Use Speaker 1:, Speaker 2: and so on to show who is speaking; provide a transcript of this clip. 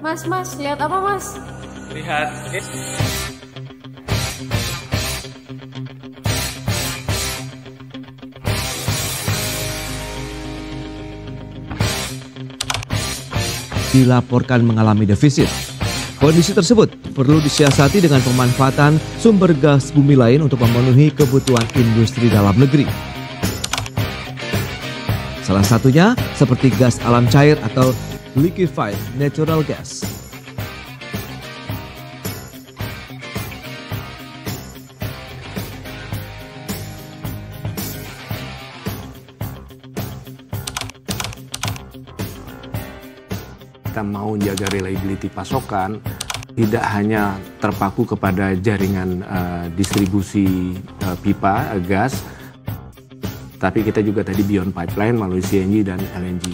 Speaker 1: Mas, mas, lihat apa mas?
Speaker 2: Lihat.
Speaker 3: dilaporkan mengalami defisit. Kondisi tersebut perlu disiasati dengan pemanfaatan sumber gas bumi lain untuk memenuhi kebutuhan industri dalam negeri. Salah satunya seperti gas alam cair atau liquefied natural gas.
Speaker 4: kita mau jaga reliability pasokan tidak hanya terpaku kepada jaringan uh, distribusi uh, pipa uh, gas tapi kita juga tadi beyond pipeline melalui CNG dan LNG.